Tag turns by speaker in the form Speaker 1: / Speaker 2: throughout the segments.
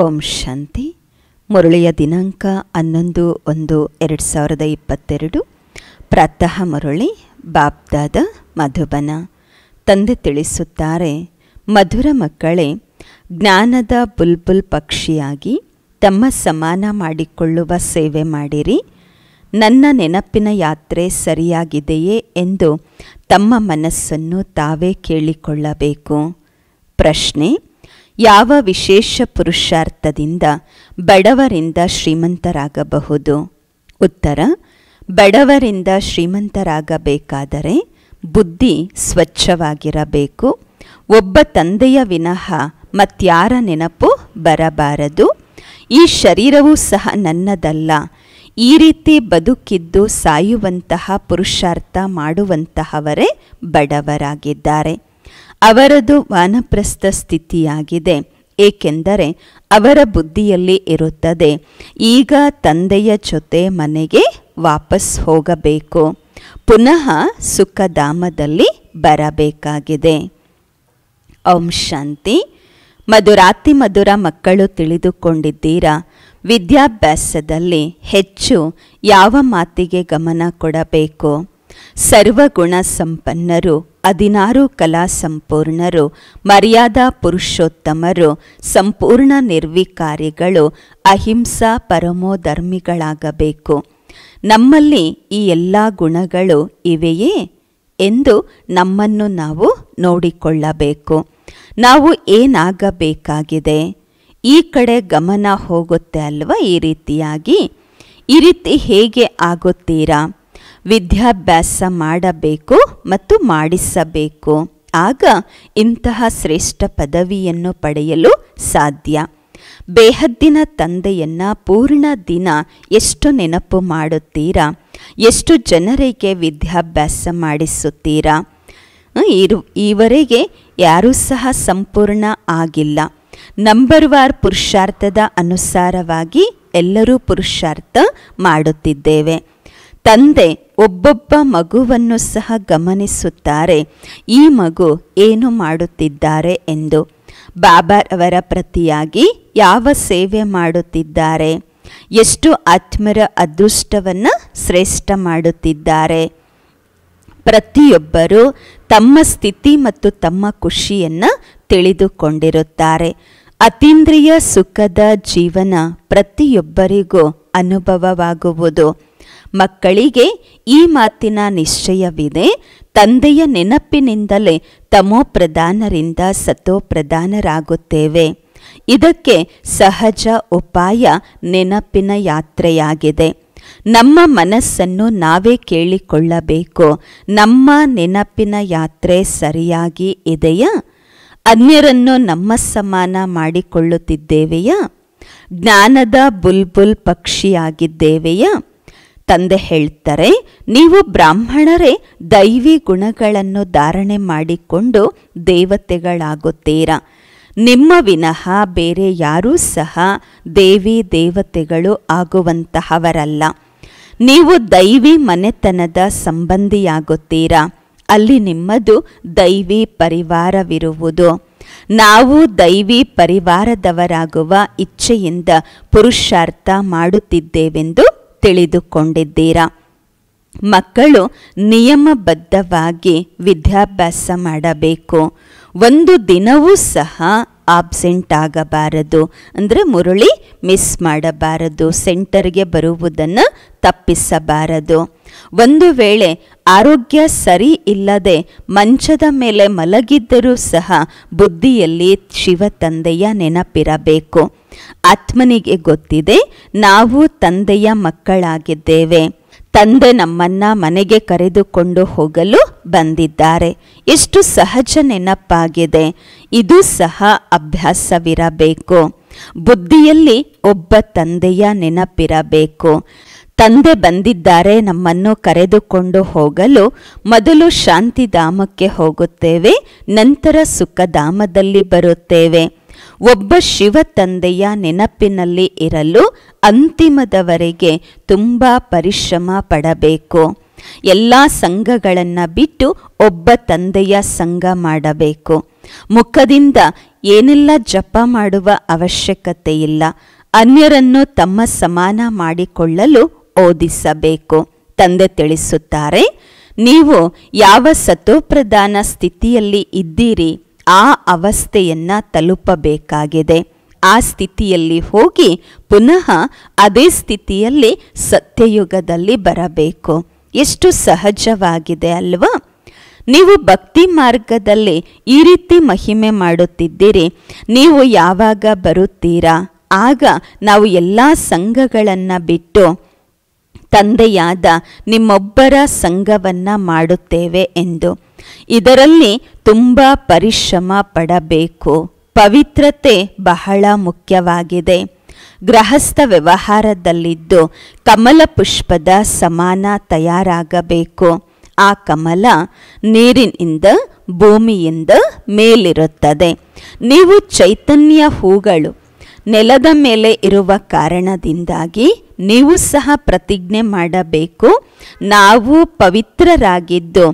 Speaker 1: ಓಂ ಶಾಂತಿ. ಮುರಳಿಯ ದಿನಾಂಕ ಹನ್ನೊಂದು ಒಂದು ಎರಡು ಸಾವಿರದ ಇಪ್ಪತ್ತೆರಡು. ಪ್ರಾತಃ ಮುರಳಿ ಬಾಬ್ದಾದ ಮಧುಬನ. ತಂದೆ ತಿಳಿಸುತ್ತಾರೆ, ಮಧುರ ಮಕ್ಕಳೇ, ಜ್ಞಾನದ ಬುಲ್ಬುಲ್ ಪಕ್ಷಿಯಾಗಿ ತಮ್ಮ ಸಮಾನ ಮಾಡಿಕೊಳ್ಳುವ ಸೇವೆ ಮಾಡಿರಿ. ನನ್ನ ನೆನಪಿನ ಯಾತ್ರೆ ಸರಿಯಾಗಿದೆಯೇ ಎಂದು ತಮ್ಮ ಮನಸ್ಸನ್ನು ತಾವೇ ಕೇಳಿಕೊಳ್ಳಬೇಕು. ಪ್ರಶ್ನೆ ಯಾವ ವಿಶೇಷ ಪುರುಷಾರ್ಥದಿಂದ ಬಡವರಿಂದ ಶ್ರೀಮಂತರಾಗಬಹುದು? ಉತ್ತರ, ಬಡವರಿಂದ ಶ್ರೀಮಂತರಾಗಬೇಕಾದರೆ ಬುದ್ಧಿ ಸ್ವಚ್ಛವಾಗಿರಬೇಕು. ಒಬ್ಬ ತಂದೆಯ ವಿನಃ ಮತ್ಯಾರ ನೆನಪು ಬರಬಾರದು. ಈ ಶರೀರವೂ ಸಹ ನನ್ನದಲ್ಲ. ಈ ರೀತಿ ಬದುಕಿದ್ದು ಸಾಯುವಂತಹ ಪುರುಷಾರ್ಥ ಮಾಡುವಂತಹವರೇ ಬಡವರಾಗಿದ್ದಾರೆ. ಅವರದು ವಾನಪ್ರಸ್ಥ ಸ್ಥಿತಿಯಾಗಿದೆ. ಏಕೆಂದರೆ ಅವರ ಬುದ್ಧಿಯಲ್ಲಿ ಇರುತ್ತದೆ, ಈಗ ತಂದೆಯ ಜೊತೆ ಮನೆಗೆ ವಾಪಸ್ ಹೋಗಬೇಕು. ಪುನಃ ಸುಖಧಾಮದಲ್ಲಿ ಬರಬೇಕಾಗಿದೆ. ಓಂ ಶಾಂತಿ. ಮಧುರಾತಿ ಮಧುರ ಮಕ್ಕಳು ತಿಳಿದುಕೊಂಡಿದ್ದೀರಾ? ವಿದ್ಯಾಭ್ಯಾಸದಲ್ಲಿ ಹೆಚ್ಚು ಯಾವ ಮಾತಿಗೆ ಗಮನ ಕೊಡಬೇಕು? ಸರ್ವಗುಣ ಸಂಪನ್ನರು ಹದಿನಾರು ಕಲಾ ಸಂಪೂರ್ಣರು, ಮರ್ಯಾದಾ ಪುರುಷೋತ್ತಮರು, ಸಂಪೂರ್ಣ ನಿರ್ವಿಕಾರಿಗಳು, ಅಹಿಂಸಾ ಪರಮೋಧರ್ಮಿಗಳಾಗಬೇಕು. ನಮ್ಮಲ್ಲಿ ಈ ಎಲ್ಲ ಗುಣಗಳು ಇವೆಯೇ ಎಂದು ನಮ್ಮನ್ನು ನಾವು ನೋಡಿಕೊಳ್ಳಬೇಕು. ನಾವು ಏನಾಗಬೇಕಾಗಿದೆ? ಈ ಕಡೆ ಗಮನ ಹೋಗುತ್ತೆ ಅಲ್ವಾ ಈ ರೀತಿಯಾಗಿ? ಈ ರೀತಿ ಹೇಗೆ ಆಗುತ್ತೀರಾ? ವಿದ್ಯಾಭ್ಯಾಸ ಮಾಡಬೇಕು ಮತ್ತು ಮಾಡಿಸಬೇಕು. ಆಗ ಇಂತಹ ಶ್ರೇಷ್ಠ ಪದವಿಯನ್ನು ಪಡೆಯಲು ಸಾಧ್ಯ. ಬೇಹದ್ದಿನ ತಂದೆಯನ್ನ ಪೂರ್ಣ ದಿನ ಎಷ್ಟು ನೆನಪು ಮಾಡುತ್ತೀರಾ? ಎಷ್ಟು ಜನರಿಗೆ ವಿದ್ಯಾಭ್ಯಾಸ ಮಾಡಿಸುತ್ತೀರಾ? ಇರು, ಈವರೆಗೆ ಯಾರೂ ಸಹ ಸಂಪೂರ್ಣ ಆಗಿಲ್ಲ. ನಂಬರ್ ವಾರ್ ಪುರುಷಾರ್ಥದ ಅನುಸಾರವಾಗಿ ಎಲ್ಲರೂ ಪುರುಷಾರ್ಥ ಮಾಡುತ್ತಿದ್ದೇವೆ. ತಂದೆ ಒಬ್ಬೊಬ್ಬ ಮಗುವನ್ನು ಸಹ ಗಮನಿಸುತ್ತಾರೆ. ಈ ಮಗು ಏನು ಮಾಡುತ್ತಿದ್ದಾರೆ ಎಂದು ಬಾಬಾರವರ ಪ್ರತಿಯಾಗಿ ಯಾವ ಸೇವೆ ಮಾಡುತ್ತಿದ್ದಾರೆ? ಎಷ್ಟು ಆತ್ಮರ ಅದೃಷ್ಟವನ್ನು ಶ್ರೇಷ್ಠ ಮಾಡುತ್ತಿದ್ದಾರೆ? ಪ್ರತಿಯೊಬ್ಬರೂ ತಮ್ಮ ಸ್ಥಿತಿ ಮತ್ತು ತಮ್ಮ ಖುಷಿಯನ್ನು ತಿಳಿದುಕೊಂಡಿರುತ್ತಾರೆ. ಅತೀಂದ್ರಿಯ ಸುಖದ ಜೀವನ ಪ್ರತಿಯೊಬ್ಬರಿಗೂ ಅನುಭವವಾಗುವುದು. ಮಕ್ಕಳಿಗೆ ಈ ಮಾತಿನ ನಿಶ್ಚಯವಿದೆ. ತಂದೆಯ ನೆನಪಿನಿಂದಲೇ ತಮೋ ಪ್ರಧಾನರಿಂದ ಸತೋ ಪ್ರಧಾನರಾಗುತ್ತೇವೆ. ಇದಕ್ಕೆ ಸಹಜ ಉಪಾಯ ನೆನಪಿನ ಯಾತ್ರೆಯಾಗಿದೆ. ನಮ್ಮ ಮನಸ್ಸನ್ನು ನಾವೇ ಕೇಳಿಕೊಳ್ಳಬೇಕು. ನಮ್ಮ ನೆನಪಿನ ಯಾತ್ರೆ ಸರಿಯಾಗಿ ಇದೆಯಾ? ಅನ್ಯರನ್ನು ನಮ್ಮ ಸಮಾನ ಮಾಡಿಕೊಳ್ಳುತ್ತಿದ್ದೇವೆಯಾ? ಜ್ಞಾನದ ಬುಲ್ಬುಲ್ ಪಕ್ಷಿಯಾಗಿದ್ದೇವೆಯಾ? ತಂದೆ ಹೇಳ್ತಾರೆ, ನೀವು ಬ್ರಾಹ್ಮಣರೇ, ದೈವಿ ಗುಣಗಳನ್ನು ಧಾರಣೆ ಮಾಡಿಕೊಂಡು ದೇವತೆಗಳಾಗುತ್ತೀರಾ? ನಿಮ್ಮ ವಿನಃ ಬೇರೆ ಯಾರೂ ಸಹ ದೇವಿ ದೇವತೆಗಳು ಆಗುವಂತಹವರಲ್ಲ. ನೀವು ದೈವಿ ಮನೆತನದ ಸಂಬಂಧಿಯಾಗುತ್ತೀರಾ? ಅಲ್ಲಿ ನಿಮ್ಮದು ದೈವಿ ಪರಿವಾರವಿರುವುದು. ನಾವು ದೈವಿ ಪರಿವಾರದವರಾಗುವ ಇಚ್ಛೆಯಿಂದ ಪುರುಷಾರ್ಥ ಮಾಡುತ್ತಿದ್ದೇವೆಂದು ತಿಳಿದುಕೊಂಡಿದ್ದೀರಾ? ಮಕ್ಕಳು ನಿಯಮಬದ್ಧವಾಗಿ ವಿದ್ಯಾಭ್ಯಾಸ ಮಾಡಬೇಕು. ಒಂದು ದಿನವೂ ಸಹ ಆಬ್ಸೆಂಟ್ ಆಗಬಾರದು. ಅಂದರೆ ಮುರುಳಿ ಮಿಸ್ ಮಾಡಬಾರದು ಸೆಂಟರ್ಗೆ ಬರುವುದನ್ನು ತಪ್ಪಿಸಬಾರದು. ಒಂದು ವೇಳೆ ಆರೋಗ್ಯ ಸರಿ ಇಲ್ಲದೆ ಮಂಚದ ಮೇಲೆ ಮಲಗಿದ್ದರೂ ಸಹ ಬುದ್ಧಿಯಲ್ಲಿ ಶಿವ ತಂದೆಯ ನೆನಪಿರಬೇಕು. ಆತ್ಮನಿಗೆ ಗೊತ್ತಿದೆ, ನಾವು ತಂದೆಯ ಮಕ್ಕಳಾಗಿದ್ದೇವೆ. ತಂದೆ ನಮ್ಮನ್ನ ಮನೆಗೆ ಕರೆದುಕೊಂಡು ಹೋಗಲು ಬಂದಿದ್ದಾರೆ. ಎಷ್ಟು ಸಹಜ ನೆನಪಾಗಿದೆ. ಇದು ಸಹ ಅಭ್ಯಾಸವಿರಬೇಕು. ಬುದ್ಧಿಯಲ್ಲಿ ಒಬ್ಬ ತಂದೆಯ ನೆನಪಿರಬೇಕು. ತಂದೆ ಬಂದಿದ್ದಾರೆ, ನಮ್ಮನ್ನು ಕರೆದುಕೊಂಡು ಹೋಗಲು ಮೊದಲು ಶಾಂತಿಧಾಮಕ್ಕೆ ಹೋಗುತ್ತೇವೆ, ನಂತರ ಸುಖಧಾಮದಲ್ಲಿ ಬರುತ್ತೇವೆ. ಒಬ್ಬ ಶಿವ ತಂದೆಯ ನೆನಪಿನಲ್ಲಿ ಇರಲು ಅಂತಿಮದವರೆಗೆ ತುಂಬ ಪರಿಶ್ರಮ ಪಡಬೇಕು. ಎಲ್ಲ ಸಂಘಗಳನ್ನು ಬಿಟ್ಟು ಒಬ್ಬ ತಂದೆಯ ಸಂಘ ಮಾಡಬೇಕು. ಮುಖದಿಂದ ಏನೆಲ್ಲ ಜಪ ಮಾಡುವ ಅವಶ್ಯಕತೆ ಇಲ್ಲ. ಅನ್ಯರನ್ನು ತಮ್ಮ ಸಮಾನ ಮಾಡಿಕೊಳ್ಳಲು ಓದಿಸಬೇಕು. ತಂದೆ ತಿಳಿಸುತ್ತಾರೆ, ನೀವು ಯಾವ ಸತೋಪ್ರಧಾನ ಸ್ಥಿತಿಯಲ್ಲಿ ಇದ್ದೀರಿ? ಆ ಅವಸ್ಥೆಯನ್ನು ತಲುಪಬೇಕಾಗಿದೆ. ಆ ಸ್ಥಿತಿಯಲ್ಲಿ ಹೋಗಿ ಪುನಃ ಅದೇ ಸ್ಥಿತಿಯಲ್ಲಿ ಸತ್ಯಯುಗದಲ್ಲಿ ಬರಬೇಕು. ಎಷ್ಟು ಸಹಜವಾಗಿದೆ ಅಲ್ವಾ? ನೀವು ಭಕ್ತಿ ಮಾರ್ಗದಲ್ಲಿ ಈ ರೀತಿ ಮಹಿಮೆ ಮಾಡುತ್ತಿದ್ದೀರಿ. ನೀವು ಯಾವಾಗ ಬರುತ್ತೀರಾ? ಆಗ ನಾವು ಎಲ್ಲ ಸಂಘಗಳನ್ನು ಬಿಟ್ಟು ತಂದೆಯಾದ ನಿಮ್ಮೊಬ್ಬರ ಸಂಘವನ್ನು ಮಾಡುತ್ತೇವೆ ಎಂದು. ಇದರಲ್ಲಿ ತುಂಬ ಪರಿಶ್ರಮ ಪಡಬೇಕು. ಪವಿತ್ರತೆ ಬಹಳ ಮುಖ್ಯವಾಗಿದೆ. ಗೃಹಸ್ಥ ವ್ಯವಹಾರದಲ್ಲಿದ್ದು ಕಮಲ ಪುಷ್ಪದ ಸಮಾನ ತಯಾರಾಗಬೇಕು. ಆ ಕಮಲ ನೀರಿನಿಂದ ಭೂಮಿಯಿಂದ ಮೇಲಿರುತ್ತದೆ. ನೀವು ಚೈತನ್ಯ ಹೂಗಳು ನೆಲದ ಮೇಲೆ ಇರುವ ಕಾರಣದಿಂದಾಗಿ ನೀವು ಸಹ ಪ್ರತಿಜ್ಞೆ ಮಾಡಬೇಕು. ನಾವು ಪವಿತ್ರರಾಗಿದ್ದು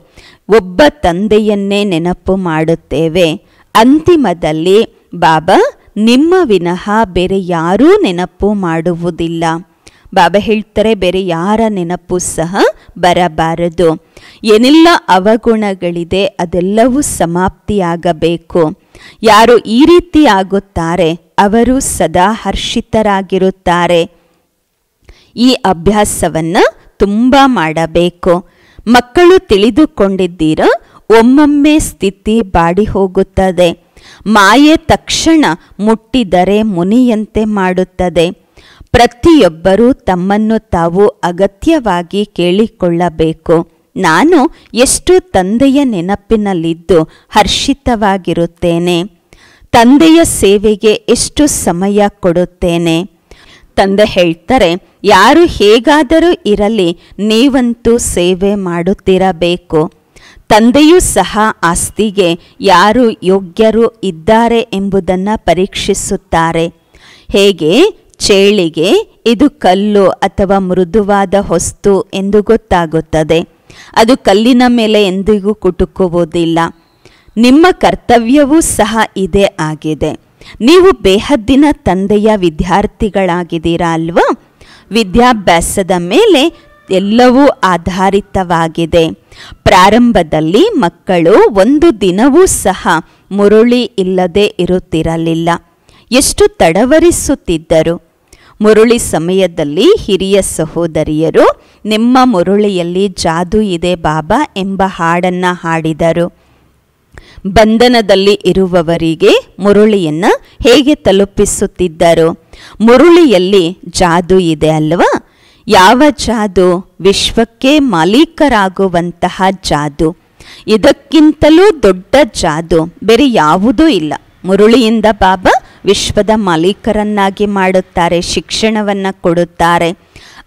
Speaker 1: ಒಬ್ಬ ತಂದೆಯನ್ನೇ ನೆನಪು ಮಾಡುತ್ತೇವೆ. ಅಂತಿಮದಲ್ಲಿ, ಬಾಬಾ, ನಿಮ್ಮ ವಿನಃ ಬೇರೆ ಯಾರೂ ನೆನಪು ಮಾಡುವುದಿಲ್ಲ. ಬಾಬಾ ಹೇಳ್ತಾರೆ, ಬೇರೆ ಯಾರ ನೆನಪು ಸಹ ಬರಬಾರದು. ಏನೆಲ್ಲ ಅವಗುಣಗಳಿದೆ ಅದೆಲ್ಲವೂ ಸಮಾಪ್ತಿಯಾಗಬೇಕು. ಯಾರು ಈ ರೀತಿ ಆಗುತ್ತಾರೆ? ಅವರು ಸದಾ ಹರ್ಷಿತರಾಗಿರುತ್ತಾರೆ. ಈ ಅಭ್ಯಾಸವನ್ನು ತುಂಬ ಮಾಡಬೇಕು. ಮಕ್ಕಳು ತಿಳಿದುಕೊಂಡಿದ್ದೀರ? ಒಮ್ಮೊಮ್ಮೆ ಸ್ಥಿತಿ ಬಾಡಿ ಹೋಗುತ್ತದೆ ಮಾಯೆ ತಕ್ಷಣ ಮುಟ್ಟಿದರೆ ಮುನಿಯಂತೆ ಮಾಡುತ್ತದೆ. ಪ್ರತಿಯೊಬ್ಬರೂ ತಮ್ಮನ್ನು ತಾವು ಅಗತ್ಯವಾಗಿ ಕೇಳಿಕೊಳ್ಳಬೇಕು. ನಾನು ಎಷ್ಟು ತಂದೆಯ ನೆನಪಿನಲ್ಲಿದ್ದು ಹರ್ಷಿತವಾಗಿರುತ್ತೇನೆ. ತಂದೆಯ ಸೇವೆಗೆ ಎಷ್ಟು ಸಮಯ ಕೊಡುತ್ತೇನೆ? ತಂದೆ ಹೇಳ್ತಾರೆ, ಯಾರು ಹೇಗಾದರೂ ಇರಲಿ, ನೀವಂತೂ ಸೇವೆ ಮಾಡುತ್ತಿರಬೇಕು. ತಂದೆಯೂ ಸಹ ಆಸ್ತಿಗೆ ಯಾರು ಯೋಗ್ಯರು ಇದ್ದಾರೆ ಎಂಬುದನ್ನು ಪರೀಕ್ಷಿಸುತ್ತಾರೆ. ಹೇಗೆ? ಚೇಳಿಗೆ ಇದು ಕಲ್ಲು ಅಥವಾ ಮೃದುವಾದ ಹೊಸ್ತು ಎಂದು ಗೊತ್ತಾಗುತ್ತದೆ. ಅದು ಕಲ್ಲಿನ ಮೇಲೆ ಎಂದಿಗೂ ಕುಟುಕುವುದಿಲ್ಲ. ನಿಮ್ಮ ಕರ್ತವ್ಯವೂ ಸಹ ಇದೇ ಆಗಿದೆ. ನೀವು ಬೇಹದ್ದಿನ ತಂದೆಯ ವಿದ್ಯಾರ್ಥಿಗಳಾಗಿದ್ದೀರಾ ಅಲ್ವಾ? ವಿದ್ಯಾಭ್ಯಾಸದ ಮೇಲೆ ಎಲ್ಲವೂ ಆಧಾರಿತವಾಗಿದೆ. ಪ್ರಾರಂಭದಲ್ಲಿ ಮಕ್ಕಳು ಒಂದು ದಿನವೂ ಸಹ ಮುರುಳಿ ಇಲ್ಲದೆ ಇರುತ್ತಿರಲಿಲ್ಲ. ಎಷ್ಟು ತಡವರಿಸುತ್ತಿದ್ದರು? ಮುರುಳಿ ಸಮಯದಲ್ಲಿ ಹಿರಿಯ ಸಹೋದರಿಯರು, ನಿಮ್ಮ ಮುರುಳಿಯಲ್ಲಿ ಜಾದು ಇದೆ ಬಾಬಾ ಎಂಬ ಹಾಡನ್ನು ಹಾಡಿದರು. ಬಂಧನದಲ್ಲಿ ಇರುವವರಿಗೆ ಮುರುಳಿಯನ್ನು ಹೇಗೆ ತಲುಪಿಸುತ್ತಿದ್ದರು? ಮುರುಳಿಯಲ್ಲಿ ಜಾದು ಇದೆ ಅಲ್ವಾ? ಯಾವ ಜಾದು? ವಿಶ್ವಕ್ಕೆ ಮಾಲೀಕರಾಗುವಂತಹ ಜಾದು. ಇದಕ್ಕಿಂತಲೂ ದೊಡ್ಡ ಜಾದು ಬೇರೆ ಯಾವುದೂ ಇಲ್ಲ. ಮುರುಳಿಯಿಂದ ಬಾಬಾ ವಿಶ್ವದ ಮಾಲೀಕರನ್ನಾಗಿ ಮಾಡುತ್ತಾರೆ, ಶಿಕ್ಷಣವನ್ನು ಕೊಡುತ್ತಾರೆ.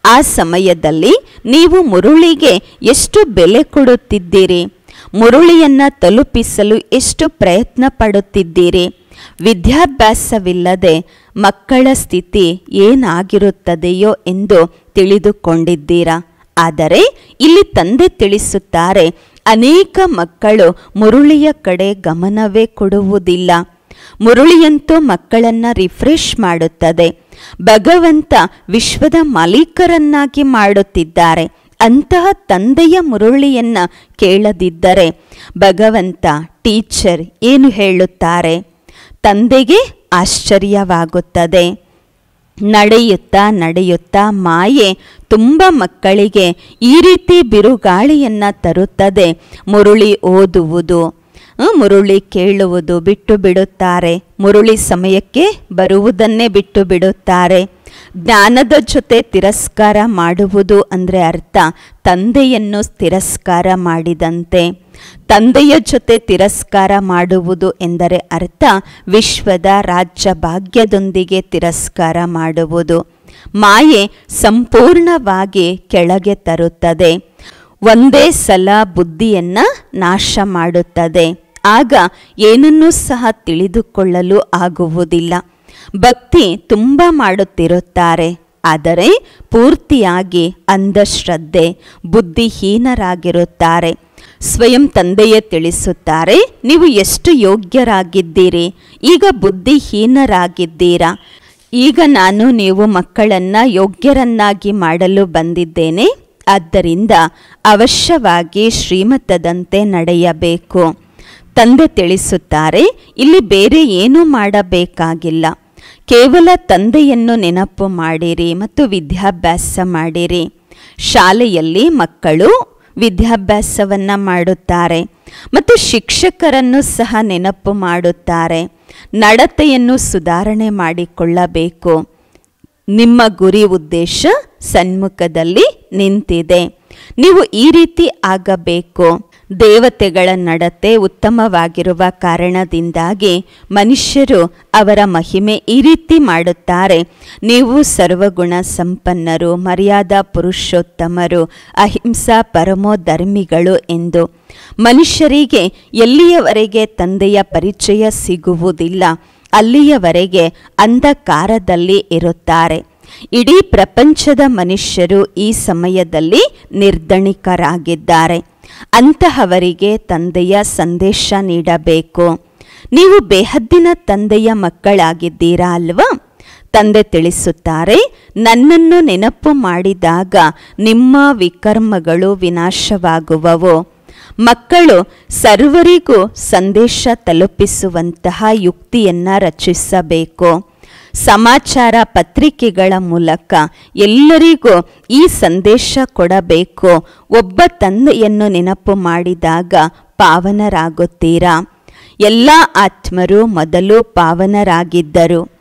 Speaker 1: ಆ ಸಮಯದಲ್ಲಿ ನೀವು ಮುರುಳಿಗೆ ಎಷ್ಟು ಬೆಲೆ ಕೊಡುತ್ತಿದ್ದೀರಿ? ಮುರುಳಿಯನ್ನು ತಲುಪಿಸಲು ಎಷ್ಟು ಪ್ರಯತ್ನ ಪಡುತ್ತಿದ್ದೀರಿ? ವಿದ್ಯಾಭ್ಯಾಸವಿಲ್ಲದೆ ಮಕ್ಕಳ ಸ್ಥಿತಿ ಏನಾಗಿರುತ್ತದೆಯೋ ಎಂದು ತಿಳಿದುಕೊಂಡಿದ್ದೀರಾ? ಆದರೆ ಇಲ್ಲಿ ತಂದೆ ತಿಳಿಸುತ್ತಾರೆ, ಅನೇಕ ಮಕ್ಕಳು ಮುರುಳಿಯ ಕಡೆ ಗಮನವೇ ಕೊಡುವುದಿಲ್ಲ. ಮುರುಳಿಯಂತೂ ಮಕ್ಕಳನ್ನು ರಿಫ್ರೆಶ್ ಮಾಡುತ್ತದೆ. ಭಗವಂತ ವಿಶ್ವದ ಮಾಲೀಕರನ್ನಾಗಿ ಮಾಡುತ್ತಿದ್ದಾರೆ. ಅಂತಹ ತಂದೆಯ ಮುರುಳಿಯನ್ನ ಕೇಳದಿದ್ದರೆ ಭಗವಂತ, ಟೀಚರ್ ಏನು ಹೇಳುತ್ತಾರೆ? ತಂದೆಗೆ ಆಶ್ಚರ್ಯವಾಗುತ್ತದೆ. ನಡೆಯುತ್ತಾ ನಡೆಯುತ್ತಾ ಮಾಯೆ ತುಂಬ ಮಕ್ಕಳಿಗೆ ಈ ರೀತಿ ಬಿರುಗಾಳಿಯನ್ನು ತರುತ್ತದೆ. ಮುರುಳಿ ಓದುವುದು ಮುರುಳಿ ಕೇಳುವುದು ಬಿಟ್ಟು ಬಿಡುತ್ತಾರೆ. ಮುರುಳಿ ಸಮಯಕ್ಕೆ ಬರುವುದನ್ನೇ ಬಿಟ್ಟು ಬಿಡುತ್ತಾರೆ. ಜ್ಞಾನದ ಜೊತೆ ತಿರಸ್ಕಾರ ಮಾಡುವುದು ಅಂದರೆ ಅರ್ಥ ತಂದೆಯನ್ನು ತಿರಸ್ಕಾರ ಮಾಡಿದಂತೆ. ತಂದೆಯ ಜೊತೆ ತಿರಸ್ಕಾರ ಮಾಡುವುದು ಎಂದರೆ ಅರ್ಥ ವಿಶ್ವದ ರಾಜ್ಯ ಭಾಗ್ಯದೊಂದಿಗೆ ತಿರಸ್ಕಾರ ಮಾಡುವುದು. ಮಾಯೆ ಸಂಪೂರ್ಣವಾಗಿ ಕೆಳಗೆ ತರುತ್ತದೆ. ಒಂದೇ ಸಲ ಬುದ್ಧಿಯನ್ನು ನಾಶ ಮಾಡುತ್ತದೆ. ಆಗ ಏನನ್ನೂ ಸಹ ತಿಳಿದುಕೊಳ್ಳಲು ಆಗುವುದಿಲ್ಲ. ಭಕ್ತಿ ತುಂಬ ಮಾಡುತ್ತಿರುತ್ತಾರೆ. ಆದರೆ ಪೂರ್ತಿಯಾಗಿ ಅಂಧಶ್ರದ್ಧೆ, ಬುದ್ಧಿಹೀನರಾಗಿರುತ್ತಾರೆ. ಸ್ವಯಂ ತಂದೆಯೇ ತಿಳಿಸುತ್ತಾರೆ, ನೀವು ಎಷ್ಟು ಯೋಗ್ಯರಾಗಿದ್ದೀರಿ? ಈಗ ಬುದ್ಧಿಹೀನರಾಗಿದ್ದೀರಾ? ಈಗ ನಾನು ನೀವು ಮಕ್ಕಳನ್ನು ಯೋಗ್ಯರನ್ನಾಗಿ ಮಾಡಲು ಬಂದಿದ್ದೇನೆ. ಆದ್ದರಿಂದ ಅವಶ್ಯವಾಗಿ ಶ್ರೀಮತದಂತೆ ನಡೆಯಬೇಕು. ತಂದೆ ತಿಳಿಸುತ್ತಾರೆ, ಇಲ್ಲಿ ಬೇರೆ ಏನೂ ಮಾಡಬೇಕಾಗಿಲ್ಲ. ಕೇವಲ ತಂದೆಯನ್ನು ನೆನಪು ಮಾಡಿರಿ ಮತ್ತು ವಿದ್ಯಾಭ್ಯಾಸ ಮಾಡಿರಿ. ಶಾಲೆಯಲ್ಲಿ ಮಕ್ಕಳು ವಿದ್ಯಾಭ್ಯಾಸವನ್ನು ಮಾಡುತ್ತಾರೆ ಮತ್ತು ಶಿಕ್ಷಕರನ್ನು ಸಹ ನೆನಪು ಮಾಡುತ್ತಾರೆ. ನಡತೆಯನ್ನು ಸುಧಾರಣೆ ಮಾಡಿಕೊಳ್ಳಬೇಕು. ನಿಮ್ಮ ಗುರಿ ಉದ್ದೇಶ ಸನ್ಮುಖದಲ್ಲಿ ನಿಂತಿದೆ. ನೀವು ಈ ರೀತಿ ಆಗಬೇಕು. ದೇವತೆಗಳ ನಡತೆ ಉತ್ತಮವಾಗಿರುವ ಕಾರಣದಿಂದಾಗಿ ಮನುಷ್ಯರು ಅವರ ಮಹಿಮೆ ಈ ರೀತಿ ಮಾಡುತ್ತಾರೆ. ನೀವು ಸರ್ವಗುಣ ಸಂಪನ್ನರು, ಮರ್ಯಾದಾ ಪುರುಷೋತ್ತಮರು, ಅಹಿಂಸಾ ಪರಮೋಧರ್ಮಿಗಳು ಎಂದು. ಮನುಷ್ಯರಿಗೆ ಎಲ್ಲಿಯವರೆಗೆ ತಂದೆಯ ಪರಿಚಯ ಸಿಗುವುದಿಲ್ಲ, ಅಲ್ಲಿಯವರೆಗೆ ಅಂಧಕಾರದಲ್ಲಿ ಇರುತ್ತಾರೆ. ಇಡೀ ಪ್ರಪಂಚದ ಮನುಷ್ಯರು ಈ ಸಮಯದಲ್ಲಿ ನಿರ್ಧಣಿಕರಾಗಿದ್ದಾರೆ ಅಂತಹವರಿಗೆ ತಂದೆಯ ಸಂದೇಶ ನೀಡಬೇಕು. ನೀವು ಬೇಹದ್ದಿನ ತಂದೆಯ ಮಕ್ಕಳಾಗಿದ್ದೀರಾ ಅಲ್ವಾ? ತಂದೆ ತಿಳಿಸುತ್ತಾರೆ, ನನ್ನನ್ನು ನೆನಪು ಮಾಡಿದಾಗ ನಿಮ್ಮ ವಿಕರ್ಮಗಳು ವಿನಾಶವಾಗುವವು. ಮಕ್ಕಳು ಸರ್ವರಿಗೂ ಸಂದೇಶ ತಲುಪಿಸುವಂತಹ ಯುಕ್ತಿಯನ್ನು ರಚಿಸಬೇಕು. ಸಮಾಚಾರ ಪತ್ರಿಕೆಗಳ ಮೂಲಕ ಎಲ್ಲರಿಗೂ ಈ ಸಂದೇಶ ಕೊಡಬೇಕು. ಒಬ್ಬ ತಂದೆಯನ್ನು ನೆನಪು ಮಾಡಿದಾಗ ಪಾವನರಾಗುತ್ತೀರಾ? ಎಲ್ಲ ಆತ್ಮರು ಮೊದಲು ಪಾವನರಾಗಿದ್ದರು.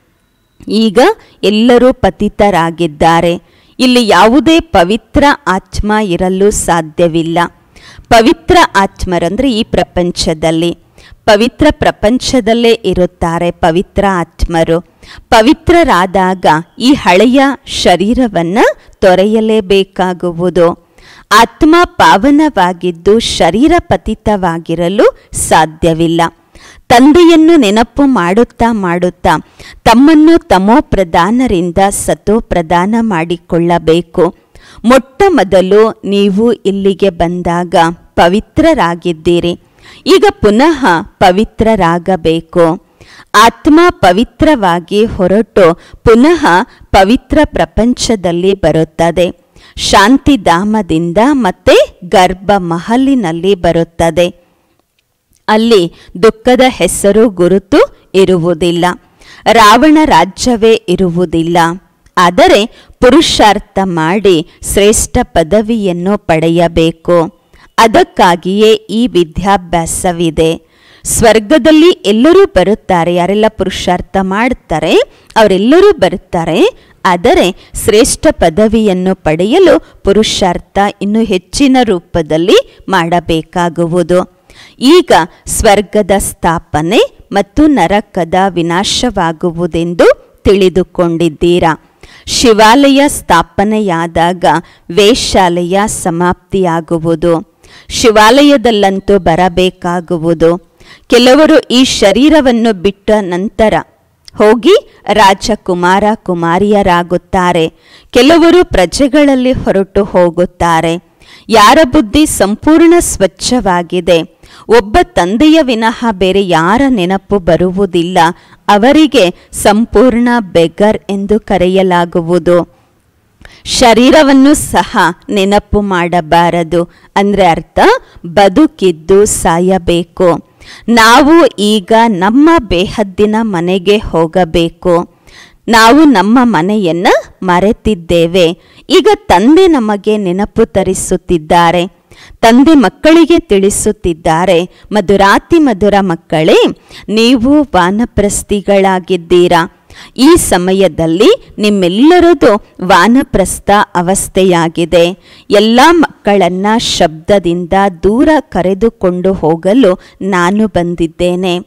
Speaker 1: ಈಗ ಎಲ್ಲರೂ ಪತಿತರಾಗಿದ್ದಾರೆ. ಇಲ್ಲಿ ಯಾವುದೇ ಪವಿತ್ರ ಆತ್ಮ ಇರಲು ಸಾಧ್ಯವಿಲ್ಲ. ಪವಿತ್ರ ಆತ್ಮರಂದ್ರೆ ಈ ಪ್ರಪಂಚದಲ್ಲಿ. ಪವಿತ್ರ ಪ್ರಪಂಚದಲ್ಲೇ ಇರುತ್ತಾರೆ ಪವಿತ್ರ ಆತ್ಮರು. ಪವಿತ್ರರಾದಾಗ ಈ ಹಳೆಯ ಶರೀರವನ್ನು ತೊರೆಯಲೇಬೇಕಾಗುವುದು. ಆತ್ಮ ಪಾವನವಾಗಿದ್ದು ಶರೀರ ಪತಿತವಾಗಿರಲು ಸಾಧ್ಯವಿಲ್ಲ. ತಂದೆಯನ್ನು ನೆನಪು ಮಾಡುತ್ತಾ ಮಾಡುತ್ತಾ ತಮ್ಮನ್ನು ತಮೋ ಪ್ರಧಾನರಿಂದ ಸತೋ ಪ್ರದಾನ ಮಾಡಿಕೊಳ್ಳಬೇಕು. ಮೊಟ್ಟ ಮೊದಲು ನೀವು ಇಲ್ಲಿಗೆ ಬಂದಾಗ ಪವಿತ್ರರಾಗಿದ್ದೀರಿ. ಈಗ ಪುನಃ ಪವಿತ್ರರಾಗಬೇಕು. ಆತ್ಮ ಪವಿತ್ರವಾಗಿ ಹೊರಟು ಪುನಃ ಪವಿತ್ರ ಪ್ರಪಂಚದಲ್ಲಿ ಬರುತ್ತದೆ. ಶಾಂತಿಧಾಮದಿಂದ ಮತ್ತೆ ಗರ್ಭ ಮಹಲಿನಲ್ಲಿ ಬರುತ್ತದೆ. ಅಲ್ಲಿ ದುಃಖದ ಹೆಸರು ಗುರುತು ಇರುವುದಿಲ್ಲ. ರಾವಣ ರಾಜ್ಯವೇ ಇರುವುದಿಲ್ಲ. ಆದರೆ ಪುರುಷಾರ್ಥ ಮಾಡಿ ಶ್ರೇಷ್ಠ ಪದವಿಯನ್ನು ಪಡೆಯಬೇಕು. ಅದಕ್ಕಾಗಿಯೇ ಈ ವಿದ್ಯಾಭ್ಯಾಸವಿದೆ. ಸ್ವರ್ಗದಲ್ಲಿ ಎಲ್ಲರೂ ಬರುತ್ತಾರೆ. ಯಾರೆಲ್ಲ ಪುರುಷಾರ್ಥ ಮಾಡುತ್ತಾರೆ ಅವರೆಲ್ಲರೂ ಬರುತ್ತಾರೆ. ಆದರೆ ಶ್ರೇಷ್ಠ ಪದವಿಯನ್ನು ಪಡೆಯಲು ಪುರುಷಾರ್ಥ ಇನ್ನೂ ಹೆಚ್ಚಿನ ರೂಪದಲ್ಲಿ ಮಾಡಬೇಕಾಗುವುದು. ಈಗ ಸ್ವರ್ಗದ ಸ್ಥಾಪನೆ ಮತ್ತು ನರಕದ ವಿನಾಶವಾಗುವುದೆಂದು ತಿಳಿದುಕೊಂಡಿದ್ದೀರಾ. ಶಿವಾಲಯ ಸ್ಥಾಪನೆಯಾದಾಗ ವೇಶ್ಯಾಲಯ ಸಮಾಪ್ತಿಯಾಗುವುದು. ಶಿವಾಲಯದಲ್ಲಂತೂ ಬರಬೇಕಾಗುವುದು. ಕೆಲವರು ಈ ಶರೀರವನ್ನು ಬಿಟ್ಟ ನಂತರ ಹೋಗಿ ರಾಜಕುಮಾರ ಕುಮಾರಿಯರಾಗುತ್ತಾರೆ. ಕೆಲವರು ಪ್ರಜೆಗಳಲ್ಲಿ ಹೊರಟು ಹೋಗುತ್ತಾರೆ. ಯಾರ ಬುದ್ಧಿ ಸಂಪೂರ್ಣ ಸ್ವಚ್ಛವಾಗಿದೆ. ಒಬ್ಬ ತಂದೆಯ ವಿನಃ ಬೇರೆ ಯಾರ ನೆನಪು ಬರುವುದಿಲ್ಲ. ಅವರಿಗೆ ಸಂಪೂರ್ಣ ಬೆಗರ್ ಎಂದು ಕರೆಯಲಾಗುವುದು. ಶರೀರವನ್ನು ಸಹ ನೆನಪು ಮಾಡಬಾರದು. ಅಂದರೆ ಅರ್ಥ, ಬದುಕಿದ್ದು ಸಾಯಬೇಕು. ನಾವು ಈಗ ನಮ್ಮ ಬೇಹದ್ದಿನ ಮನೆಗೆ ಹೋಗಬೇಕು. ನಾವು ನಮ್ಮ ಮನೆಯನ್ನು ಮರೆತಿದ್ದೇವೆ. ಈಗ ತಂದೆ ನಮಗೆ ನೆನಪು ತರಿಸುತ್ತಿದ್ದಾರೆ. ತಂದೆ ಮಕ್ಕಳಿಗೆ ತಿಳಿಸುತ್ತಿದ್ದಾರೆ. ಮಧುರಾತಿ ಮಧುರ ಮಕ್ಕಳೇ, ನೀವು ವಾನಪ್ರಸ್ಥಿಗಳಾಗಿದ್ದೀರಾ. ಈ ಸಮಯದಲ್ಲಿ ನಿಮ್ಮೆಲ್ಲರದು ವಾನಪ್ರಸ್ಥ ಅವಸ್ಥೆಯಾಗಿದೆ. ಎಲ್ಲ ಮಕ್ಕಳನ್ನ ಶಬ್ದದಿಂದ ದೂರ ಕರೆದುಕೊಂಡು ಹೋಗಲು ನಾನು ಬಂದಿದ್ದೇನೆ.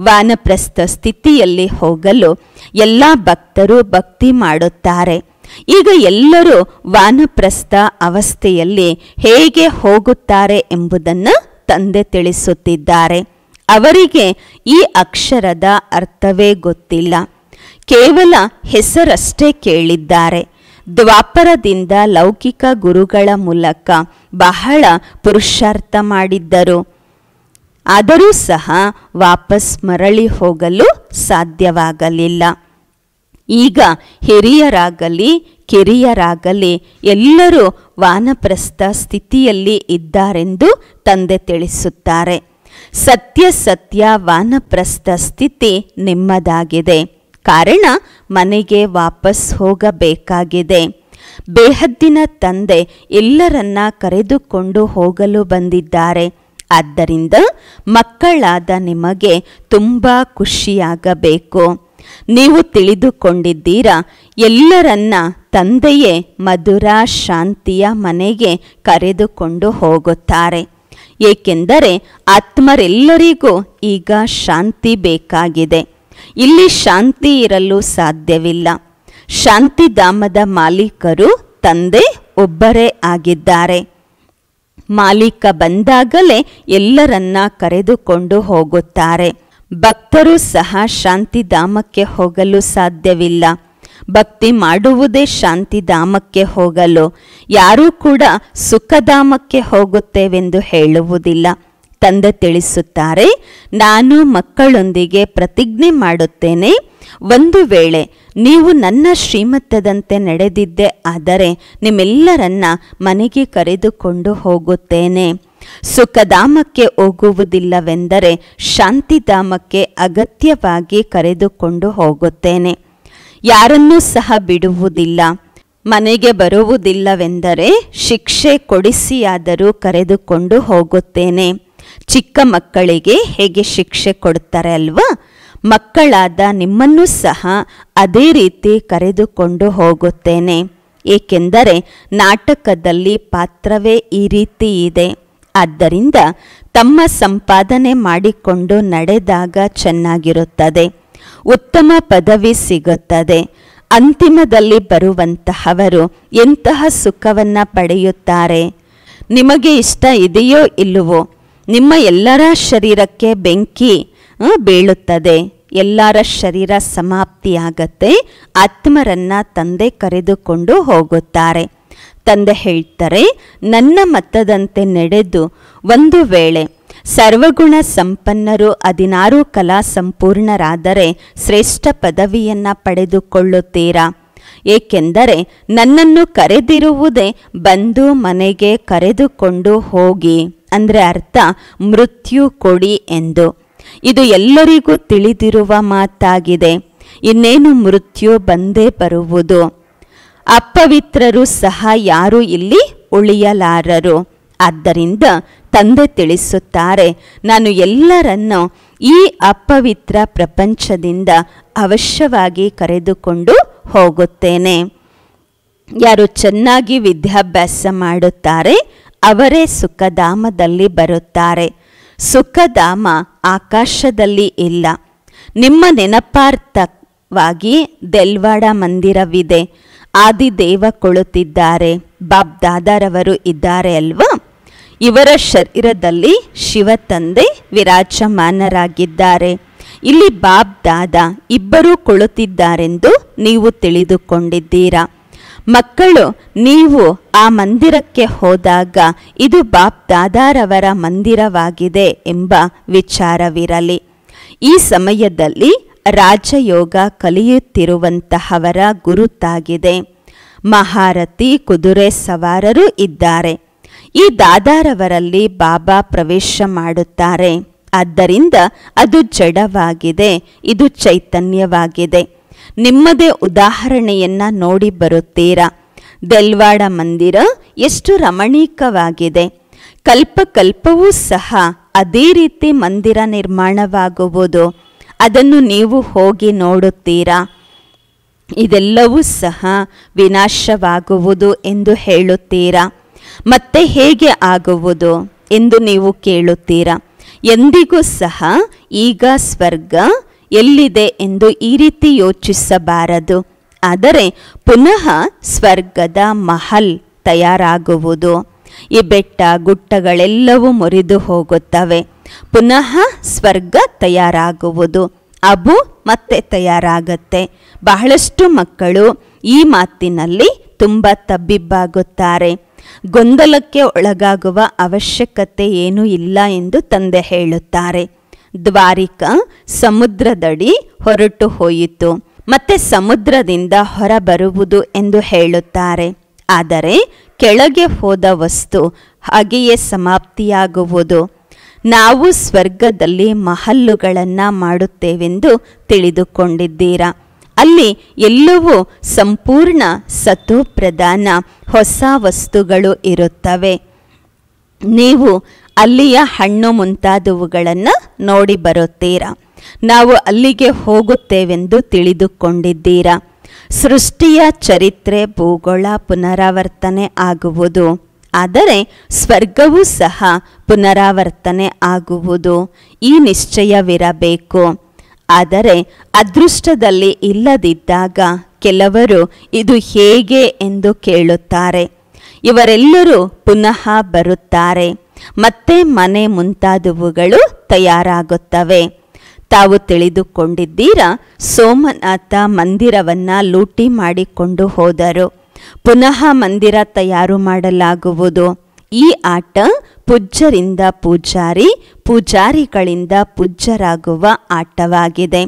Speaker 1: ವಾನಪ್ರಸ್ಥ ಸ್ಥಿತಿಯಲ್ಲಿ ಹೋಗಲು ಎಲ್ಲ ಭಕ್ತರು ಭಕ್ತಿ ಮಾಡುತ್ತಾರೆ. ಈಗ ಎಲ್ಲರೂ ವಾನಪ್ರಸ್ಥ ಅವಸ್ಥೆಯಲ್ಲಿ ಹೇಗೆ ಹೋಗುತ್ತಾರೆ ಎಂಬುದನ್ನು ತಂದೆ ತಿಳಿಸುತ್ತಿದ್ದಾರೆ. ಅವರಿಗೆ ಈ ಅಕ್ಷರದ ಅರ್ಥವೇ ಗೊತ್ತಿಲ್ಲ. ಕೇವಲ ಹೆಸರಷ್ಟೇ ಕೇಳಿದ್ದಾರೆ. ದ್ವಾಪರದಿಂದ ಲೌಕಿಕ ಗುರುಗಳ ಮೂಲಕ ಬಹಳ ಪುರುಷಾರ್ಥ ಮಾಡಿದ್ದರು. ಆದರೂ ಸಹ ವಾಪಸ್ ಮರಳಿ ಹೋಗಲು ಸಾಧ್ಯವಾಗಲಿಲ್ಲ. ಈಗ ಹಿರಿಯರಾಗಲಿ, ಕಿರಿಯರಾಗಲಿ ಎಲ್ಲರೂ ವಾನಪ್ರಸ್ಥ ಸ್ಥಿತಿಯಲ್ಲಿ ಇದ್ದಾರೆಂದು ತಂದೆ ತಿಳಿಸುತ್ತಾರೆ. ಸತ್ಯ ಸತ್ಯ ವಾನಪ್ರಸ್ಥ ಸ್ಥಿತಿ ನಿಮ್ಮದಾಗಿದೆ. ಕಾರಣ ಮನೆಗೆ ವಾಪಸ್ ಹೋಗಬೇಕಾಗಿದೆ. ಬೇಹದ್ದಿನ ತಂದೆ ಎಲ್ಲರನ್ನ ಕರೆದುಕೊಂಡು ಹೋಗಲು ಬಂದಿದ್ದಾರೆ. ಆದ್ದರಿಂದ ಮಕ್ಕಳಾದ ನಿಮಗೆ ತುಂಬ ಖುಷಿಯಾಗಬೇಕು. ನೀವು ತಿಳಿದುಕೊಂಡಿದ್ದೀರಾ, ಎಲ್ಲರನ್ನ ತಂದೆಯೇ ಮಧುರ ಶಾಂತಿಯ ಮನೆಗೆ ಕರೆದುಕೊಂಡು ಹೋಗುತ್ತಾರೆ. ಏಕೆಂದರೆ ಆತ್ಮರೆಲ್ಲರಿಗೂ ಈಗ ಶಾಂತಿ ಬೇಕಾಗಿದೆ. ಇಲ್ಲಿ ಶಾಂತಿ ಇರಲು ಸಾಧ್ಯವಿಲ್ಲ. ಶಾಂತಿಧಾಮದ ಮಾಲೀಕರು ತಂದೆ ಒಬ್ಬರೇ ಆಗಿದ್ದಾರೆ. ಮಾಲೀಕ ಬಂದಾಗಲೇ ಎಲ್ಲರನ್ನ ಕರೆದುಕೊಂಡು ಹೋಗುತ್ತಾರೆ. ಭಕ್ತರು ಸಹ ಶಾಂತಿಧಾಮಕ್ಕೆ ಹೋಗಲು ಸಾಧ್ಯವಿಲ್ಲ. ಭಕ್ತಿ ಮಾಡುವುದೇ ಶಾಂತಿಧಾಮಕ್ಕೆ ಹೋಗಲು. ಯಾರೂ ಕೂಡ ಸುಖಧಾಮಕ್ಕೆ ಹೋಗುತ್ತೇವೆಂದು ಹೇಳುವುದಿಲ್ಲ. ತಂದೆ ತಿಳಿಸುತ್ತಾರೆ, ನಾನು ಮಕ್ಕಳೊಂದಿಗೆ ಪ್ರತಿಜ್ಞೆ ಮಾಡುತ್ತೇನೆ. ಒಂದು ವೇಳೆ ನೀವು ನನ್ನ ಶ್ರೀಮತ್ತದಂತೆ ನಡೆದಿದ್ದೆ ಆದರೆ ನಿಮ್ಮೆಲ್ಲರನ್ನ ಮನೆಗೆ ಕರೆದುಕೊಂಡು ಹೋಗುತ್ತೇನೆ. ಸುಖಧಾಮಕ್ಕೆ ಹೋಗುವುದಿಲ್ಲವೆಂದರೆ ಶಾಂತಿಧಾಮಕ್ಕೆ ಅಗತ್ಯವಾಗಿ ಕರೆದುಕೊಂಡು ಹೋಗುತ್ತೇನೆ. ಯಾರನ್ನೂ ಸಹ ಬಿಡುವುದಿಲ್ಲ. ಮನೆಗೆ ಬರುವುದಿಲ್ಲವೆಂದರೆ ಶಿಕ್ಷೆ ಕೊಡಿಸಿಯಾದರೂ ಕರೆದುಕೊಂಡು ಹೋಗುತ್ತೇನೆ. ಚಿಕ್ಕ ಮಕ್ಕಳಿಗೆ ಹೇಗೆ ಶಿಕ್ಷೆ ಕೊಡ್ತಾರೆ ಅಲ್ವಾ? ಮಕ್ಕಳಾದ ನಿಮ್ಮನ್ನು ಸಹ ಅದೇ ರೀತಿ ಕರೆದುಕೊಂಡು ಹೋಗುತ್ತೇನೆ. ಏಕೆಂದರೆ ನಾಟಕದಲ್ಲಿ ಪಾತ್ರವೇ ಈ ರೀತಿ ಇದೆ. ಆದ್ದರಿಂದ ತಮ್ಮ ಸಂಪಾದನೆ ಮಾಡಿಕೊಂಡು ನಡೆದಾಗ ಚೆನ್ನಾಗಿರುತ್ತದೆ. ಉತ್ತಮ ಪದವಿ ಸಿಗುತ್ತದೆ. ಅಂತಿಮದಲ್ಲಿ ಬರುವಂತಹವರು ಎಂತಹ ಸುಖವನ್ನು ಪಡೆಯುತ್ತಾರೆ? ನಿಮಗೆ ಇಷ್ಟ ಇದೆಯೋ ಇಲ್ಲವೋ? ನಿಮ್ಮ ಎಲ್ಲರ ಶರೀರಕ್ಕೆ ಬೆಂಕಿ ಬೀಳುತ್ತದೆ. ಎಲ್ಲರ ಶರೀರ ಸಮಾಪ್ತಿಯಾಗತ್ತೆ. ಆತ್ಮರನ್ನ ತಂದೆ ಕರೆದುಕೊಂಡು ಹೋಗುತ್ತಾರೆ. ತಂದೆ ಹೇಳ್ತಾರೆ, ನನ್ನ ಮತದಂತೆ ನಡೆದು ಒಂದು ವೇಳೆ ಸರ್ವಗುಣ ಸಂಪನ್ನರು ಹದಿನಾರು ಕಲಾ ಸಂಪೂರ್ಣರಾದರೆ ಶ್ರೇಷ್ಠ ಪದವಿಯನ್ನ ಪಡೆದುಕೊಳ್ಳುತ್ತೀರಾ? ಏಕೆಂದರೆ ನನ್ನನ್ನು ಕರೆದಿರುವುದೇ ಬಂದು ಮನೆಗೆ ಕರೆದುಕೊಂಡು ಹೋಗಿ. ಅಂದರೆ ಅರ್ಥ ಮೃತ್ಯು ಕೊಡಿ ಎಂದು. ಇದು ಎಲ್ಲರಿಗೂ ತಿಳಿದಿರುವ ಮಾತಾಗಿದೆ. ಇನ್ನೇನು ಮೃತ್ಯು ಬಂದೇ ಬರುವುದು? ಅಪವಿತ್ರರು ಸಹ ಯಾರು ಇಲ್ಲಿ ಉಳಿಯಲಾರರು. ಆದ್ದರಿಂದ ತಂದೆ ತಿಳಿಸುತ್ತಾರೆ, ನಾನು ಎಲ್ಲರನ್ನು ಈ ಅಪವಿತ್ರ ಪ್ರಪಂಚದಿಂದ ಅವಶ್ಯವಾಗಿ ಕರೆದುಕೊಂಡು ಹೋಗುತ್ತೇನೆ. ಯಾರು ಚೆನ್ನಾಗಿ ವಿದ್ಯಾಭ್ಯಾಸ ಮಾಡುತ್ತಾರೆ ಅವರೇ ಸುಖಧಾಮದಲ್ಲಿ ಬರುತ್ತಾರೆ. ಸುಖಧಾಮ ಆಕಾಶದಲ್ಲಿ ಇಲ್ಲ. ನಿಮ್ಮ ನೆನಪಾರ್ಥವಾಗಿ ದೆಲ್ವಾಡ ಮಂದಿರವಿದೆ. ಆದಿದೇವ ಕೊಳುತ್ತಿದ್ದಾರೆ ಬಾಬ್ ದಾದಾರವರು ಇದ್ದಾರೆ ಅಲ್ವಾ? ಇವರ ಶರೀರದಲ್ಲಿ ಶಿವ ತಂದೆ ವಿರಾಜಮಾನರಾಗಿದ್ದಾರೆ. ಇಲ್ಲಿ ಬಾಬ್ ದಾದಾ ಇಬ್ಬರೂ ಕೊಳುತ್ತಿದ್ದಾರೆಂದು ನೀವು ತಿಳಿದುಕೊಂಡಿದ್ದೀರಾ? ಮಕ್ಕಳು, ನೀವು ಆ ಮಂದಿರಕ್ಕೆ ಹೋದಾಗ ಇದು ಬಾಪ್ ದಾದಾರವರ ಮಂದಿರವಾಗಿದೆ ಎಂಬ ವಿಚಾರವಿರಲಿ. ಈ ಸಮಯದಲ್ಲಿ ರಾಜಯೋಗ ಕಲಿಯುತ್ತಿರುವಂತಹವರ ಗುರುತಾಗಿದೆ. ಮಹಾರಥಿ, ಕುದುರೆ ಸವಾರರು ಇದ್ದಾರೆ. ಈ ದಾದಾರವರಲ್ಲಿ ಬಾಬಾ ಪ್ರವೇಶ ಮಾಡುತ್ತಾರೆ. ಆದ್ದರಿಂದ ಅದು ಜಡವಾಗಿದೆ, ಇದು ಚೈತನ್ಯವಾಗಿದೆ. ನಿಮ್ಮದೇ ಉದಾಹರಣೆಯನ್ನ ನೋಡಿ ಬರುತ್ತೀರಾ? ದೆಲ್ವಾಡ ಮಂದಿರ ಎಷ್ಟು ರಮಣೀಕವಾಗಿದೆ. ಕಲ್ಪಕಲ್ಪವೂ ಸಹ ಅದೇ ರೀತಿ ಮಂದಿರ ನಿರ್ಮಾಣವಾಗುವುದು. ಅದನ್ನು ನೀವು ಹೋಗಿ ನೋಡುತ್ತೀರಾ? ಇದೆಲ್ಲವೂ ಸಹ ವಿನಾಶವಾಗುವುದು ಎಂದು ಹೇಳುತ್ತೀರಾ? ಮತ್ತೆ ಹೇಗೆ ಆಗುವುದು ಎಂದು ನೀವು ಕೇಳುತ್ತೀರಾ? ಎಂದಿಗೂ ಸಹ ಈಗ ಸ್ವರ್ಗ ಎಲ್ಲಿದೆ ಎಂದು ಈ ರೀತಿ ಯೋಚಿಸಬಾರದು. ಆದರೆ ಪುನಃ ಸ್ವರ್ಗದ ಮಹಲ್ ತಯಾರಾಗುವುದು. ಈ ಬೆಟ್ಟ ಗುಟ್ಟಗಳೆಲ್ಲವೂ ಮುರಿದು ಹೋಗುತ್ತವೆ. ಪುನಃ ಸ್ವರ್ಗ ತಯಾರಾಗುವುದು. ಅಬು ಮತ್ತೆ ತಯಾರಾಗತ್ತೆ. ಬಹಳಷ್ಟು ಮಕ್ಕಳು ಈ ಮಾತಿನಲ್ಲಿ ತುಂಬ ತಬ್ಬಿಬ್ಬಾಗುತ್ತಾರೆ. ಗೊಂದಲಕ್ಕೆ ಒಳಗಾಗುವ ಅವಶ್ಯಕತೆ ಏನೂ ಇಲ್ಲ ಎಂದು ತಂದೆ ಹೇಳುತ್ತಾರೆ. ದ್ವಾರಿಕ ಸಮುದ್ರದಡಿ ಹೊರಟು ಹೋಯಿತು. ಮತ್ತೆ ಸಮುದ್ರದಿಂದ ಹೊರಬರುವುದು ಎಂದು ಹೇಳುತ್ತಾರೆ. ಆದರೆ ಕೆಳಗೆ ಹೋದ ವಸ್ತು ಹಾಗೆಯೇ ಸಮಾಪ್ತಿಯಾಗುವುದು. ನಾವು ಸ್ವರ್ಗದಲ್ಲಿ ಮಹಲ್ಲುಗಳನ್ನು ಮಾಡುತ್ತೇವೆಂದು ತಿಳಿದುಕೊಂಡಿದ್ದೀರಾ? ಅಲ್ಲಿ ಎಲ್ಲವೂ ಸಂಪೂರ್ಣ ಸತೋಪ್ರಧಾನ ಹೊಸ ವಸ್ತುಗಳು ಇರುತ್ತವೆ. ನೀವು ಅಲ್ಲಿಯ ಹಣ್ಣು ಮುಂತಾದವುಗಳನ್ನು ನೋಡಿ ಬರುತ್ತೀರಾ? ನಾವು ಅಲ್ಲಿಗೆ ಹೋಗುತ್ತೇವೆಂದು ತಿಳಿದುಕೊಂಡಿದ್ದೀರಾ? ಸೃಷ್ಟಿಯ ಚರಿತ್ರೆ, ಭೂಗೋಳ ಪುನರಾವರ್ತನೆ ಆಗುವುದು. ಆದರೆ ಸ್ವರ್ಗವೂ ಸಹ ಪುನರಾವರ್ತನೆ ಆಗುವುದು. ಈ ನಿಶ್ಚಯವಿರಬೇಕು. ಆದರೆ ಅದೃಷ್ಟದಲ್ಲಿ ಇಲ್ಲದಿದ್ದಾಗ ಕೆಲವರು ಇದು ಹೇಗೆ ಎಂದು ಕೇಳುತ್ತಾರೆ. ಇವರೆಲ್ಲರೂ ಪುನಃ ಬರುತ್ತಾರೆ. ಮತ್ತೆ ಮನೆ ಮುಂತಾದವುಗಳು ತಯಾರಾಗುತ್ತವೆ. ತಾವು ತಿಳಿದುಕೊಂಡಿದ್ದೀರಾ, ಸೋಮನಾಥ ಮಂದಿರವನ್ನ ಲೂಟಿ ಮಾಡಿಕೊಂಡು ಹೋದರು. ಪುನಃ ಮಂದಿರ ತಯಾರು ಮಾಡಲಾಗುವುದು. ಈ ಆಟ ಪೂಜ್ಯರಿಂದ ಪೂಜಾರಿ, ಪೂಜಾರಿಗಳಿಂದ ಪೂಜ್ಯರಾಗುವ ಆಟವಾಗಿದೆ.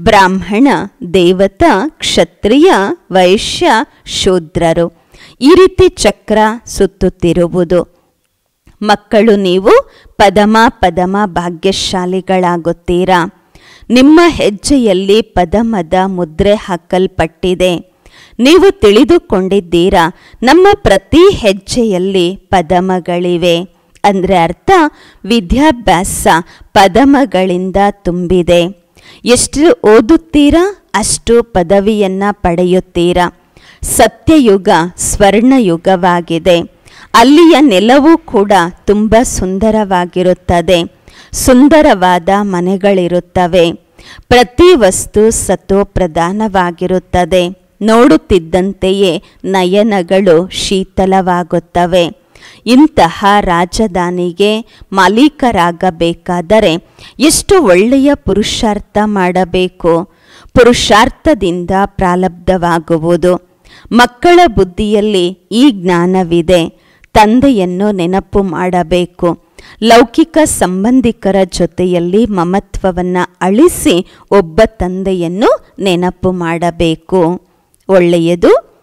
Speaker 1: ಬ್ರಾಹ್ಮಣ, ದೇವತಾ, ಕ್ಷತ್ರಿಯ, ವೈಶ್ಯ, ಶೂದ್ರರು. ಈ ರೀತಿ ಚಕ್ರ ಸುತ್ತುತ್ತಿರುವುದು. ಮಕ್ಕಳು ನೀವು ಪದಮ ಪದಮ ಭಾಗ್ಯಶಾಲಿಗಳಾಗುತ್ತೀರಾ? ನಿಮ್ಮ ಹೆಜ್ಜೆಯಲ್ಲಿ ಪದಮದ ಮುದ್ರೆ ಹಾಕಲ್ಪಟ್ಟಿದೆ. ನೀವು ತಿಳಿದುಕೊಂಡಿದ್ದೀರಾ, ನಮ್ಮ ಪ್ರತಿ ಹೆಜ್ಜೆಯಲ್ಲಿ ಪದಮಗಳಿವೆ. ಅಂದರೆ ಅರ್ಥ, ವಿದ್ಯಾಭ್ಯಾಸ ಪದಮಗಳಿಂದ ತುಂಬಿದೆ. ಎಷ್ಟು ಓದುತ್ತೀರಾ, ಅಷ್ಟು ಪದವಿಯನ್ನು ಪಡೆಯುತ್ತೀರಾ? ಸತ್ಯಯುಗ, ಸ್ವರ್ಣಯುಗವಾಗಿದೆ. ಅಲ್ಲಿಯ ನೆಲವೂ ಕೂಡ ತುಂಬ ಸುಂದರವಾಗಿರುತ್ತದೆ. ಸುಂದರವಾದ ಮನೆಗಳಿರುತ್ತವೆ. ಪ್ರತಿ ವಸ್ತು ಸತೋ ಪ್ರಧಾನವಾಗಿರುತ್ತದೆ ನೋಡುತ್ತಿದ್ದಂತೆಯೇ ನಯನಗಳು ಶೀತಲವಾಗುತ್ತವೆ. ಇಂತಹ ರಾಜಧಾನಿಗೆ ಮಾಲೀಕರಾಗಬೇಕಾದರೆ ಎಷ್ಟು ಒಳ್ಳೆಯ ಪುರುಷಾರ್ಥ ಮಾಡಬೇಕು? ಪುರುಷಾರ್ಥದಿಂದ ಪ್ರಾರಬ್ಧವಾಗುವುದು ಮಕ್ಕಳ ಬುದ್ಧಿಯಲ್ಲಿ ಈ ಜ್ಞಾನವಿದೆ. ತಂದೆಯನ್ನು ನೆನಪು ಮಾಡಬೇಕು. ಲೌಕಿಕ ಸಂಬಂಧಿಕರ ಜೊತೆಯಲ್ಲಿ ಮಮತ್ವವನ್ನು ಅಳಿಸಿ ಒಬ್ಬ ತಂದೆಯನ್ನು ನೆನಪು ಮಾಡಬೇಕು. ಒಳ್ಳೆಯದು.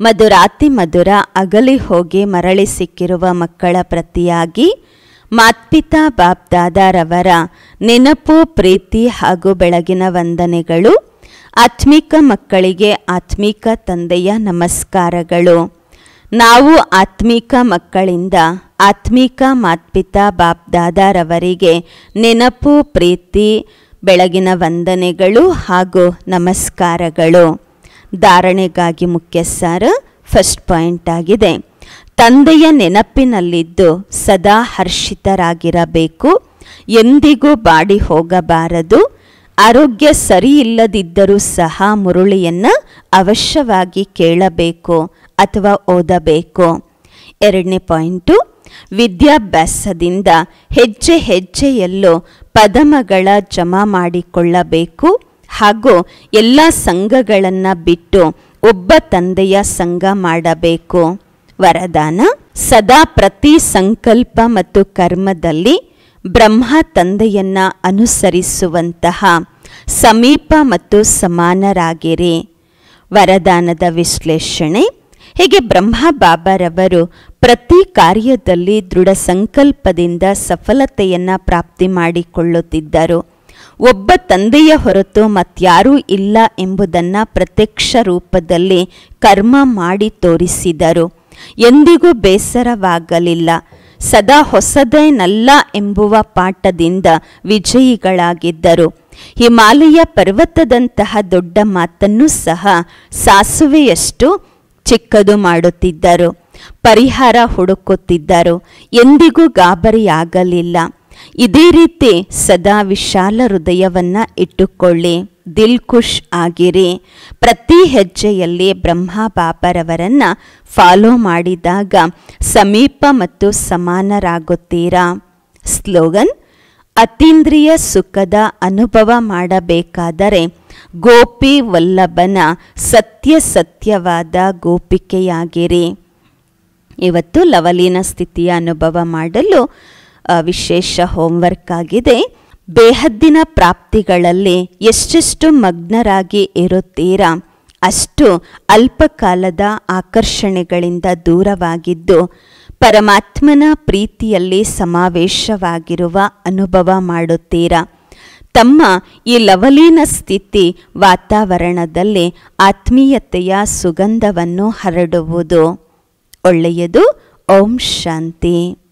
Speaker 1: ಮಧುರಾತಿ ಮಧುರ ಅಗಲಿ ಹೋಗಿ ಮರಳಿ ಸಿಕ್ಕಿರುವ ಮಕ್ಕಳ ಪ್ರತಿಯಾಗಿ ಮಾತ್ಪಿತಾ ಬಾಪ್ದಾದಾರವರ ನೆನಪು, ಪ್ರೀತಿ ಹಾಗೂ ಬೆಳಗಿನ ವಂದನೆಗಳು ಆತ್ಮಿಕ ಮಕ್ಕಳಿಗೆ ಆತ್ಮಿಕ ತಂದೆಯ ನಮಸ್ಕಾರಗಳು. ನಾವು ಆತ್ಮಿಕ ಮಕ್ಕಳಿಂದ ಆತ್ಮಿಕ ಮಾತ್ಪಿತಾ ಬಾಪ್ದಾದಾರವರಿಗೆ ನೆನಪು, ಪ್ರೀತಿ, ಬೆಳಗಿನ ವಂದನೆಗಳು ಹಾಗೂ ನಮಸ್ಕಾರಗಳು. ಧಾರಣೆಗಾಗಿ ಮುಖ್ಯ ಸಾರ್ ಫಸ್ಟ್ ಪಾಯಿಂಟ್ ಆಗಿದೆ. ತಂದೆಯ ನೆನಪಿನಲ್ಲಿದ್ದು ಸದಾ ಹರ್ಷಿತರಾಗಿರಬೇಕು. ಎಂದಿಗೂ ಬಾಡಿ ಹೋಗಬಾರದು. ಆರೋಗ್ಯ ಸರಿಯಿಲ್ಲದಿದ್ದರೂ ಸಹ ಮುರುಳಿಯನ್ನು ಅವಶ್ಯವಾಗಿ ಕೇಳಬೇಕು ಅಥವಾ ಓದಬೇಕು. ಎರಡನೇ ಪಾಯಿಂಟು, ವಿದ್ಯಾಭ್ಯಾಸದಿಂದ ಹೆಜ್ಜೆ ಹೆಜ್ಜೆಯಲ್ಲೂ ಪದಮಗಳ ಜಮಾ ಮಾಡಿಕೊಳ್ಳಬೇಕು ಹಾಗೂ ಎಲ್ಲ ಸಂಘಗಳನ್ನು ಬಿಟ್ಟು ಒಬ್ಬ ತಂದೆಯ ಸಂಘ ಮಾಡಬೇಕು. ವರದಾನ, ಸದಾ ಪ್ರತಿ ಸಂಕಲ್ಪ ಮತ್ತು ಕರ್ಮದಲ್ಲಿ ಬ್ರಹ್ಮ ತಂದೆಯನ್ನ ಅನುಸರಿಸುವಂತಹ ಸಮೀಪ ಮತ್ತು ಸಮಾನರಾಗಿರಿ. ವರದಾನದ ವಿಶ್ಲೇಷಣೆ, ಹೀಗೆ ಬ್ರಹ್ಮ ಬಾಬಾರವರು ಪ್ರತಿ ಕಾರ್ಯದಲ್ಲಿ ದೃಢ ಸಂಕಲ್ಪದಿಂದ ಸಫಲತೆಯನ್ನು ಪ್ರಾಪ್ತಿ ಮಾಡಿಕೊಳ್ಳುತ್ತಿದ್ದರು. ಒಬ್ಬ ತಂದೆಯ ಹೊರತು ಮತ್ಯಾರೂ ಇಲ್ಲ ಎಂಬುದನ್ನು ಪ್ರತ್ಯಕ್ಷ ರೂಪದಲ್ಲಿ ಕರ್ಮ ಮಾಡಿ ತೋರಿಸಿದರು. ಎಂದಿಗೂ ಬೇಸರವಾಗಲಿಲ್ಲ. ಸದಾ ಹೊಸದೇನಲ್ಲ ಎಂಬುವ ಪಾಠದಿಂದ ವಿಜಯಿಗಳಾಗಿದ್ದರು. ಹಿಮಾಲಯ ಪರ್ವತದಂತಹ ದೊಡ್ಡ ಮಾತನ್ನು ಸಹ ಸಾಸುವೆಯಷ್ಟು ಚಿಕ್ಕದು ಮಾಡುತ್ತಿದ್ದರು. ಪರಿಹಾರ ಹುಡುಕುತ್ತಿದ್ದರು. ಎಂದಿಗೂ ಗಾಬರಿಯಾಗಲಿಲ್ಲ. ಇದೇ ರೀತಿ ಸದಾ ವಿಶಾಲ ಹೃದಯವನ್ನು ಇಟ್ಟುಕೊಳ್ಳಿ. ದಿಲ್ ಖುಷ್ ಆಗಿರಿ. ಪ್ರತಿ ಹೆಜ್ಜೆಯಲ್ಲಿ ಬ್ರಹ್ಮ ಬಾಬರವರನ್ನು ಫಾಲೋ ಮಾಡಿದಾಗ ಸಮೀಪ ಮತ್ತು ಸಮಾನರಾಗುತ್ತೀರಾ? ಸ್ಲೋಗನ್, ಅತೀಂದ್ರಿಯ ಸುಖದ ಅನುಭವ ಮಾಡಬೇಕಾದರೆ ಗೋಪಿ ವಲ್ಲಭನ ಸತ್ಯ ಸತ್ಯವಾದ ಗೋಪಿಕೆಯಾಗಿರಿ. ಇವತ್ತು ಲವಲೀನ ಸ್ಥಿತಿಯ ಅನುಭವ ಮಾಡಲು ವಿಶೇಷ ಹೋಮ್ವರ್ಕ್ ಆಗಿದೆ. ಬೇಹದ್ದಿನ ಪ್ರಾಪ್ತಿಗಳಲ್ಲಿ ಎಷ್ಟೆಷ್ಟು ಮಗ್ನರಾಗಿ ಇರುತ್ತೀರಾ, ಅಷ್ಟು ಅಲ್ಪಕಾಲದ ಆಕರ್ಷಣೆಗಳಿಂದ ದೂರವಾಗಿದ್ದು, ಪರಮಾತ್ಮನ ಪ್ರೀತಿಯಲ್ಲಿ ಸಮಾವೇಶವಾಗಿರುವ ಅನುಭವ ಮಾಡುತ್ತೀರಾ. ತಮ್ಮ ಈ ಲವಲೀನ ಸ್ಥಿತಿ ವಾತಾವರಣದಲ್ಲಿ ಆತ್ಮೀಯತೆಯ ಸುಗಂಧವನ್ನು ಹರಡುವುದು ಒಳ್ಳೆಯದು. ಓಂ ಶಾಂತಿ.